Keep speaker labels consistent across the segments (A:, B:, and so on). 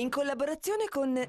A: in collaborazione con...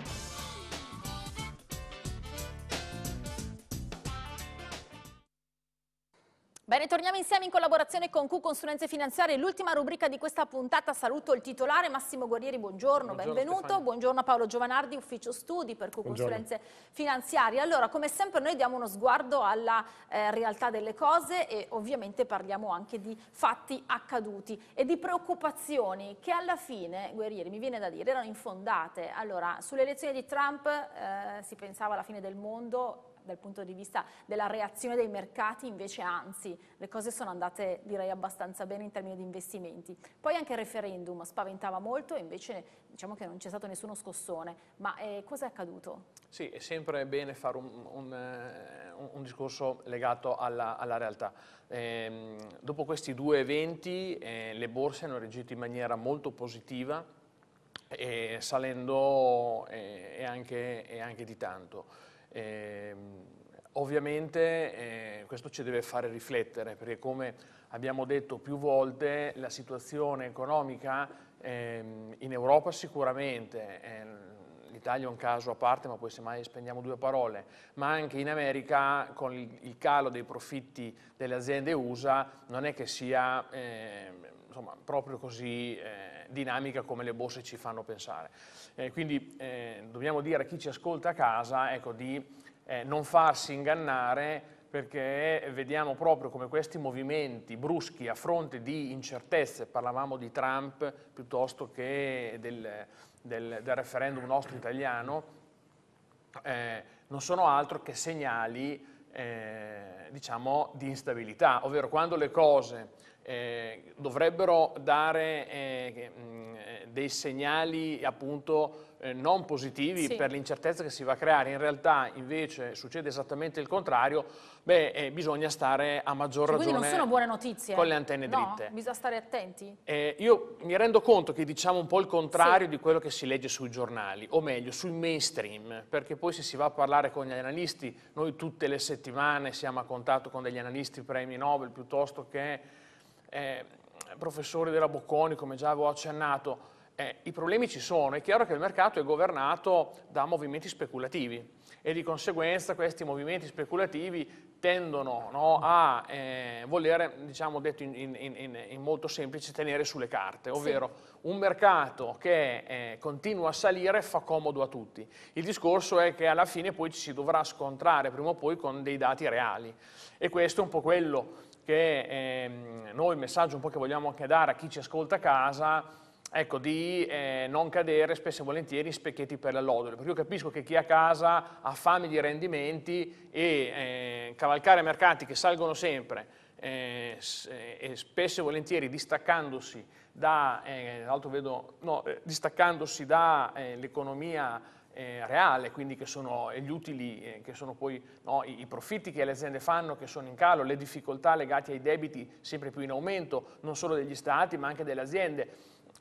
B: Bene, torniamo insieme in collaborazione con Q Consulenze Finanziarie. L'ultima rubrica di questa puntata saluto il titolare Massimo Guerrieri, buongiorno, buongiorno benvenuto. Stefania. Buongiorno a Paolo Giovanardi, ufficio studi per Q Consulenze Finanziarie. Allora, come sempre noi diamo uno sguardo alla eh, realtà delle cose e ovviamente parliamo anche di fatti accaduti e di preoccupazioni che alla fine, Guerrieri, mi viene da dire, erano infondate. Allora, sulle elezioni di Trump eh, si pensava alla fine del mondo, dal punto di vista della reazione dei mercati, invece anzi, le cose sono andate direi abbastanza bene in termini di investimenti. Poi anche il referendum spaventava molto e invece diciamo che non c'è stato nessuno scossone, ma eh, cosa è accaduto?
C: Sì, è sempre bene fare un, un, eh, un, discorso legato alla, alla realtà. Eh, dopo questi due eventi eh, le borse hanno reagito in maniera molto positiva, eh, salendo eh, e anche, e anche di tanto. Eh, ovviamente eh, questo ci deve fare riflettere perché come abbiamo detto più volte la situazione economica eh, in Europa sicuramente, eh, l'Italia è un caso a parte ma poi semmai spendiamo due parole, ma anche in America con il, il calo dei profitti delle aziende USA non è che sia ehm, insomma, proprio così eh, dinamica come le borse ci fanno pensare. Eh, quindi eh, dobbiamo dire a chi ci ascolta a casa ecco, di eh, non farsi ingannare perché vediamo proprio come questi movimenti bruschi a fronte di incertezze, parlavamo di Trump piuttosto che del, del, del referendum nostro italiano, eh, non sono altro che segnali eh, diciamo, di instabilità, ovvero quando le cose eh, dovrebbero dare eh, mm, dei segnali appunto eh, non positivi sì. per l'incertezza che si va a creare, in realtà invece succede esattamente il contrario, beh eh, bisogna stare a maggior
B: cioè,
C: ragione
B: non sono buone notizie.
C: con le antenne
B: no,
C: dritte.
B: bisogna stare attenti.
C: Eh, io mi rendo conto che diciamo un po' il contrario sì. di quello che si legge sui giornali, o meglio sul mainstream, perché poi se si va a parlare con gli analisti, noi tutte le settimane siamo a contatto con degli analisti premi Nobel piuttosto che eh, professori della Bocconi, come già avevo accennato, eh, i problemi ci sono, è chiaro che il mercato è governato da movimenti speculativi e di conseguenza questi movimenti speculativi tendono no, a eh, voler, diciamo detto in, in, in, in, molto semplice, tenere sulle carte, ovvero sì. un mercato che eh, continua a salire fa comodo a tutti. Il discorso è che alla fine poi ci si dovrà scontrare prima o poi con dei dati reali e questo è un po' quello che ehm, noi il messaggio un po' che vogliamo anche dare a chi ci ascolta a casa, ecco, di eh, non cadere spesso e volentieri in specchietti per la lodole, perché io capisco che chi a casa ha fame di rendimenti e eh, cavalcare mercati che salgono sempre eh, e spesso e volentieri distaccandosi da, eh, vedo, no, eh, distaccandosi dall'economia eh, eh, reale, quindi che sono gli utili, eh, che sono poi no, i, i, profitti che le aziende fanno, che sono in calo, le difficoltà legate ai debiti sempre più in aumento, non solo degli stati ma anche delle aziende.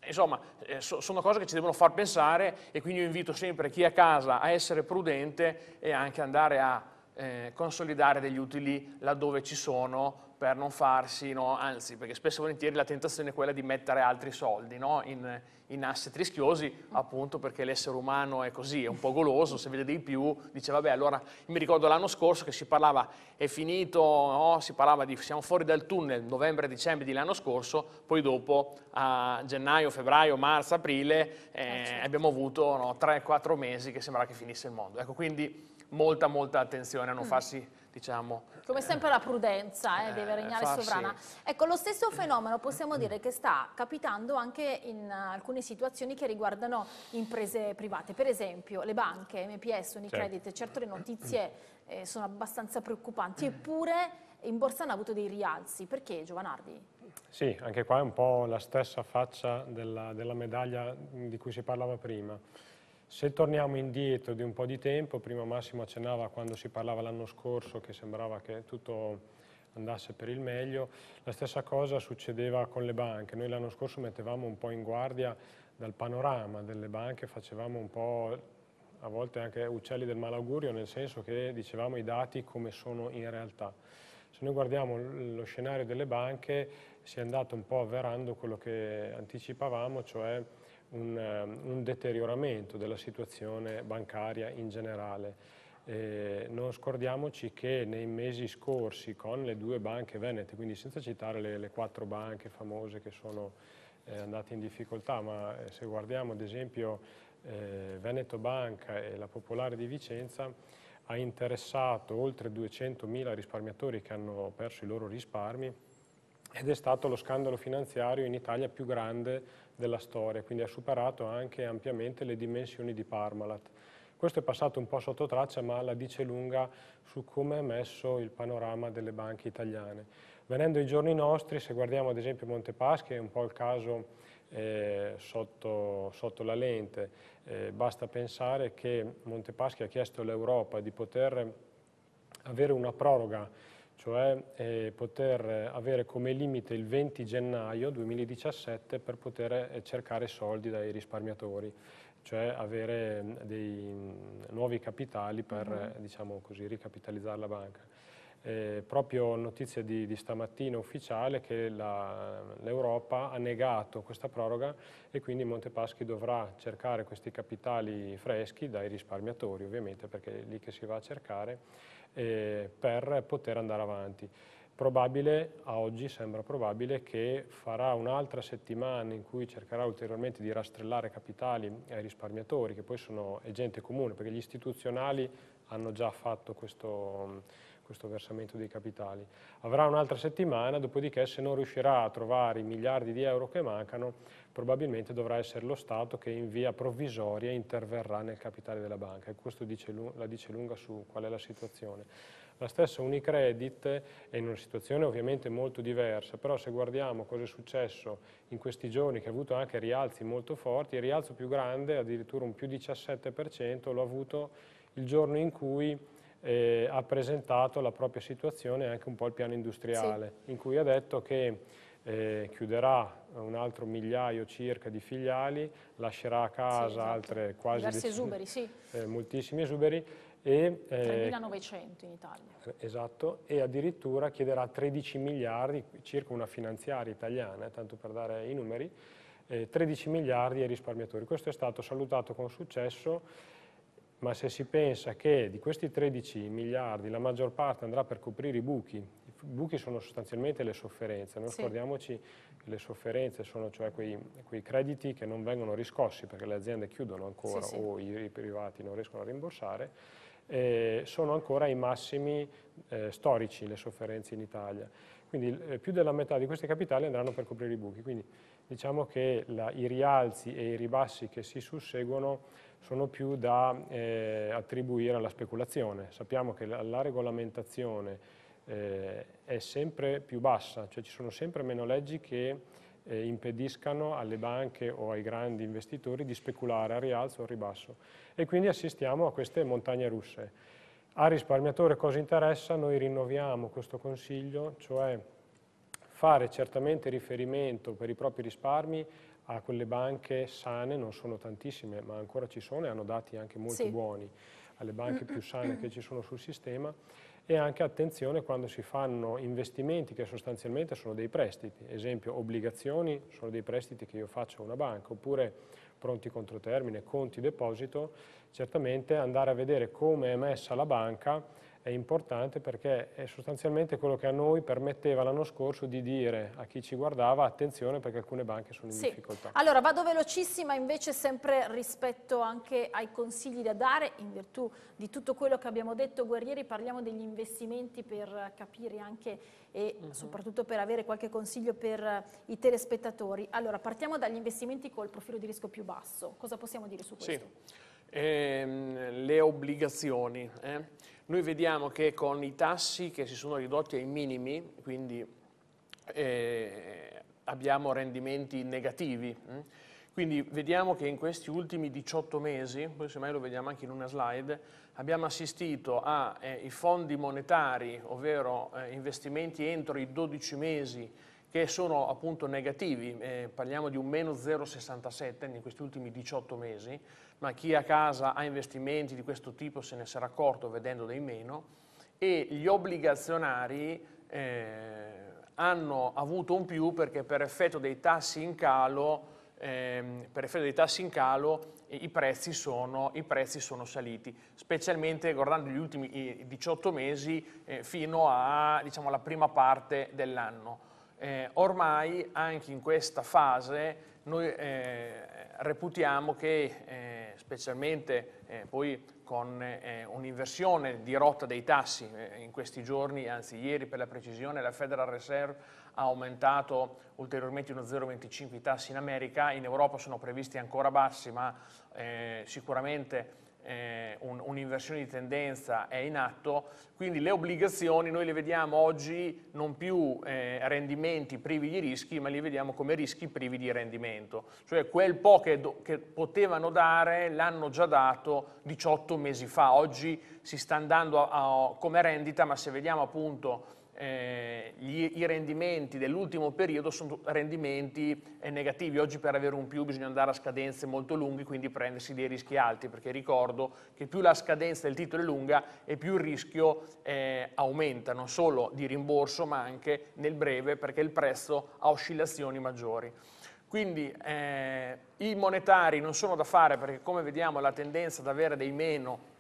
C: Insomma, eh, so, sono cose che ci devono far pensare e quindi io invito sempre chi è a casa a essere prudente e anche andare a eh, consolidare degli utili laddove ci sono per non farsi, no? anzi perché spesso e volentieri la tentazione è quella di mettere altri soldi no? in, in, asset rischiosi appunto perché l'essere umano è così, è un po' goloso, se vede di più dice vabbè allora mi ricordo l'anno scorso che si parlava è finito, no? si parlava di siamo fuori dal tunnel novembre-dicembre dell'anno scorso, poi dopo a gennaio, febbraio, marzo, aprile eh, eh certo. abbiamo avuto 3-4 mesi che sembrava che finisse il mondo. Ecco quindi molta molta attenzione a non mm. farsi diciamo...
B: Come sempre la prudenza eh, deve regnare farsi... sovrana. Ecco, lo stesso fenomeno possiamo dire che sta capitando anche in alcune situazioni che riguardano imprese private. Per esempio le banche, MPS, Unicredit, certo, certo le notizie eh, sono abbastanza preoccupanti, eppure in borsa hanno avuto dei rialzi. Perché Giovanardi?
D: Sì, anche qua è un po' la stessa faccia della, della medaglia di cui si parlava prima. Se torniamo indietro di un po' di tempo, prima Massimo accennava quando si parlava l'anno scorso che sembrava che tutto andasse per il meglio, la stessa cosa succedeva con le banche. Noi l'anno scorso mettevamo un po' in guardia dal panorama delle banche, facevamo un po' a volte anche uccelli del malaugurio, nel senso che dicevamo i dati come sono in realtà. Se noi guardiamo lo scenario delle banche si è andato un po' avverando quello che anticipavamo, cioè un, un deterioramento della situazione bancaria in generale. Eh, non scordiamoci che nei mesi scorsi con le due banche venete, quindi senza citare le, le quattro banche famose che sono eh, andate in difficoltà, ma eh, se guardiamo ad esempio eh, Veneto Banca e la Popolare di Vicenza, ha interessato oltre 200.000 risparmiatori che hanno perso i loro risparmi ed è stato lo scandalo finanziario in Italia più grande della storia, quindi ha superato anche ampiamente le dimensioni di Parmalat. Questo è passato un po' sotto traccia, ma la dice lunga su come è messo il panorama delle banche italiane. Venendo ai giorni nostri, se guardiamo ad esempio Montepaschi, è un po' il caso eh, sotto, sotto, la lente, eh, basta pensare che Montepaschi ha chiesto all'Europa di poter avere una proroga, cioè eh, poter avere come limite il 20 gennaio 2017 per poter eh, cercare soldi dai risparmiatori cioè avere mm, dei mm, nuovi capitali per uh -huh. diciamo così, ricapitalizzare la banca. Eh, proprio notizia di, di, stamattina ufficiale che l'Europa ha negato questa proroga e quindi Montepaschi dovrà cercare questi capitali freschi dai risparmiatori ovviamente perché è lì che si va a cercare eh, per poter andare avanti. Probabile, a oggi sembra probabile che farà un'altra settimana in cui cercherà ulteriormente di rastrellare capitali ai risparmiatori, che poi sono gente comune, perché gli istituzionali hanno già fatto questo, questo versamento dei capitali. Avrà un'altra settimana, dopodiché se non riuscirà a trovare i miliardi di euro che mancano, probabilmente dovrà essere lo Stato che in via provvisoria interverrà nel capitale della banca e questo dice, la dice lunga su qual è la situazione. La stessa Unicredit è in una situazione ovviamente molto diversa, però se guardiamo cosa è successo in questi giorni, che ha avuto anche rialzi molto forti, il rialzo più grande, addirittura un più 17%, l'ha avuto il giorno in cui eh, ha presentato la propria situazione e anche un po' il piano industriale, sì. in cui ha detto che eh, chiuderà un altro migliaio circa di filiali, lascerà a casa sì, esatto. altre quasi...
B: Diversi esuberi, sì.
D: Eh, moltissimi esuberi
B: e, eh, 3.900 in Italia.
D: Esatto, e addirittura chiederà 13 miliardi, circa una finanziaria italiana, eh, tanto per dare i numeri, eh, 13 miliardi ai risparmiatori. Questo è stato salutato con successo, ma se si pensa che di questi 13 miliardi la maggior parte andrà per coprire i buchi, i buchi sono sostanzialmente le sofferenze, non sì. scordiamoci che le sofferenze sono cioè quei, quei, crediti che non vengono riscossi perché le aziende chiudono ancora sì, sì. o i, i privati non riescono a rimborsare, eh, sono ancora ai massimi eh, storici le sofferenze in Italia. Quindi eh, più della metà di questi capitali andranno per coprire i buchi. Quindi diciamo che la, i rialzi e i ribassi che si susseguono sono più da eh, attribuire alla speculazione. Sappiamo che la, la regolamentazione eh, è sempre più bassa, cioè ci sono sempre meno leggi che eh, impediscano alle banche o ai grandi investitori di speculare a rialzo o a ribasso. E quindi assistiamo a queste montagne russe. A risparmiatore cosa interessa? Noi rinnoviamo questo consiglio, cioè fare certamente riferimento per i propri risparmi a quelle banche sane, non sono tantissime, ma ancora ci sono e hanno dati anche molto sì. buoni, alle banche più sane che ci sono sul sistema, e anche attenzione quando si fanno investimenti che sostanzialmente sono dei prestiti, esempio obbligazioni sono dei prestiti che io faccio a una banca, oppure pronti contro termine, conti deposito, certamente andare a vedere come è messa la banca è importante perché è sostanzialmente quello che a noi permetteva l'anno scorso di dire a chi ci guardava attenzione perché alcune banche sono in sì. difficoltà.
B: Allora vado velocissima invece sempre rispetto anche ai consigli da dare in virtù di tutto quello che abbiamo detto Guerrieri parliamo degli investimenti per capire anche e uh mhm. -huh. soprattutto per avere qualche consiglio per i telespettatori. Allora partiamo dagli investimenti col profilo di rischio più basso, cosa possiamo dire su questo?
C: Sì. Eh, le obbligazioni. Eh? Noi vediamo che con i tassi che si sono ridotti ai minimi, quindi eh, abbiamo rendimenti negativi, hm? quindi vediamo che in questi ultimi 18 mesi, poi semmai lo vediamo anche in una slide, abbiamo assistito ai eh, fondi monetari, ovvero eh, investimenti entro i 12 mesi che sono appunto negativi, eh, parliamo di un meno 0,67 in questi ultimi 18 mesi, ma chi a casa ha investimenti di questo tipo se ne sarà accorto vedendo dei meno, e gli obbligazionari eh, hanno avuto un più perché per effetto dei tassi in calo ehm, per effetto dei tassi in calo i prezzi, sono, i prezzi sono saliti, specialmente guardando gli ultimi 18 mesi eh, fino alla diciamo, prima parte dell'anno. Eh, ormai anche in questa fase noi eh, reputiamo che eh, specialmente eh, poi con eh, un'inversione di rotta dei tassi eh, in questi giorni, anzi ieri per la precisione la Federal Reserve ha aumentato ulteriormente uno 0,25 i tassi in America, in Europa sono previsti ancora bassi ma sicuramente eh, un'inversione di tendenza è in atto, quindi le obbligazioni noi le vediamo oggi non più eh, rendimenti privi di rischi, ma li vediamo come rischi privi di rendimento, cioè quel po' che, che potevano dare l'hanno già dato 18 mesi fa, oggi si sta andando a, a, come rendita, ma se vediamo appunto eh, gli, i rendimenti dell'ultimo periodo sono rendimenti eh, negativi. Oggi per avere un più bisogna andare a scadenze molto lunghe, quindi prendersi dei rischi alti, perché ricordo che più la scadenza del titolo è lunga e più il rischio eh, aumenta, non solo di rimborso ma anche nel breve, perché il prezzo ha oscillazioni maggiori. Quindi eh, i monetari non sono da fare perché come vediamo la tendenza ad avere dei meno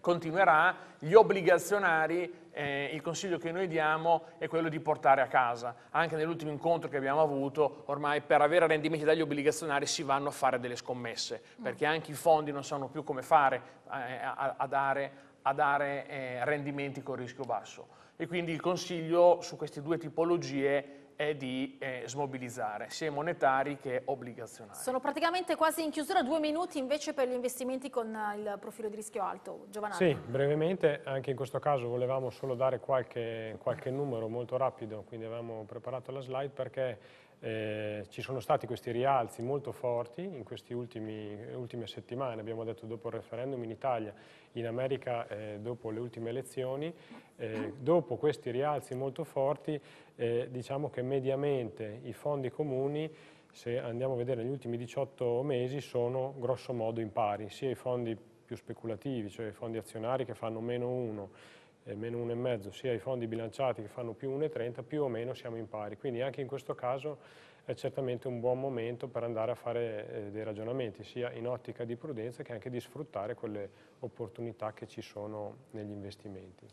C: continuerà, gli obbligazionari, eh, il consiglio che noi diamo è quello di portare a casa. Anche nell'ultimo incontro che abbiamo avuto, ormai per avere rendimenti dagli obbligazionari si vanno a fare delle scommesse, perché anche i fondi non sanno più come fare eh, a, a, dare, a dare eh, rendimenti con rischio basso. E quindi il consiglio su queste due tipologie è di eh, smobilizzare sia i monetari che obbligazionari.
B: Sono praticamente quasi in chiusura, due minuti invece per gli investimenti con eh, il profilo di rischio alto. Giovanni.
D: Sì, brevemente, anche in questo caso volevamo solo dare qualche, qualche numero molto rapido, quindi avevamo preparato la slide perché eh, ci sono stati questi rialzi molto forti in queste ultime settimane, abbiamo detto dopo il referendum in Italia, in America eh, dopo le ultime elezioni. Eh, dopo questi rialzi molto forti, eh, diciamo che mediamente i fondi comuni, se andiamo a vedere negli ultimi 18 mesi, sono grosso modo in pari, sia i fondi più speculativi, cioè i fondi azionari che fanno meno 1, eh, meno 1,5, sia i fondi bilanciati che fanno più 1,30, più o meno siamo in pari. Quindi anche in questo caso è certamente un buon momento per andare a fare eh, dei ragionamenti, sia in ottica di prudenza che anche di sfruttare quelle opportunità che ci sono negli investimenti.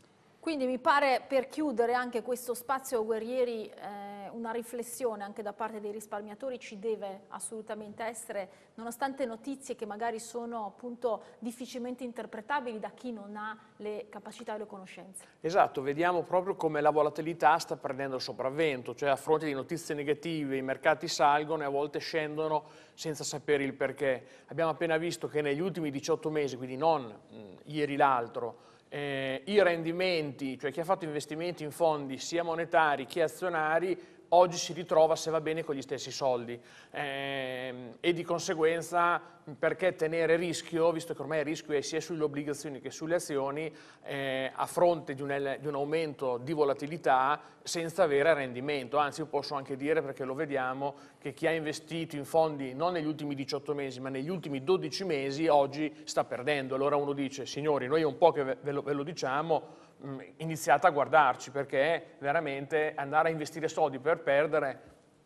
B: Quindi mi pare per chiudere anche questo spazio guerrieri eh, una riflessione anche da parte dei risparmiatori ci deve assolutamente essere, nonostante notizie che magari sono appunto difficilmente interpretabili da chi non ha le capacità e le conoscenze.
C: Esatto, vediamo proprio come la volatilità sta prendendo il sopravvento, cioè a fronte di notizie negative i mercati salgono e a volte scendono senza sapere il perché. Abbiamo appena visto che negli ultimi 18 mesi, quindi non mh, ieri l'altro, eh, i rendimenti, cioè chi ha fatto investimenti in fondi sia monetari che azionari, oggi si ritrova se va bene con gli stessi soldi. Eh, e di conseguenza perché tenere rischio, visto che ormai il rischio è sia sulle obbligazioni che sulle azioni, eh, a fronte di un, di un, aumento di volatilità senza avere rendimento, anzi io posso anche dire perché lo vediamo che chi ha investito in fondi non negli ultimi 18 mesi ma negli ultimi 12 mesi oggi sta perdendo, allora uno dice signori noi un po' che ve lo, ve lo diciamo, iniziate a guardarci perché veramente andare a investire soldi per perdere,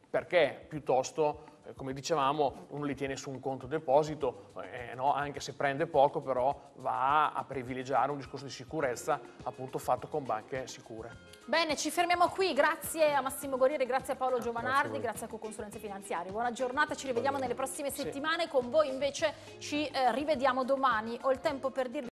C: perché piuttosto eh, come dicevamo, uno li tiene su un conto deposito, eh, no? anche se prende poco, però va a privilegiare un discorso di sicurezza appunto fatto con banche sicure.
B: Bene, ci fermiamo qui, grazie a Massimo Goriere, grazie a Paolo Giovanardi, grazie, grazie a Co-Consulenze Finanziarie. Buona giornata, ci rivediamo nelle prossime settimane, sì. con voi invece ci eh, rivediamo domani. Ho il tempo per dirvi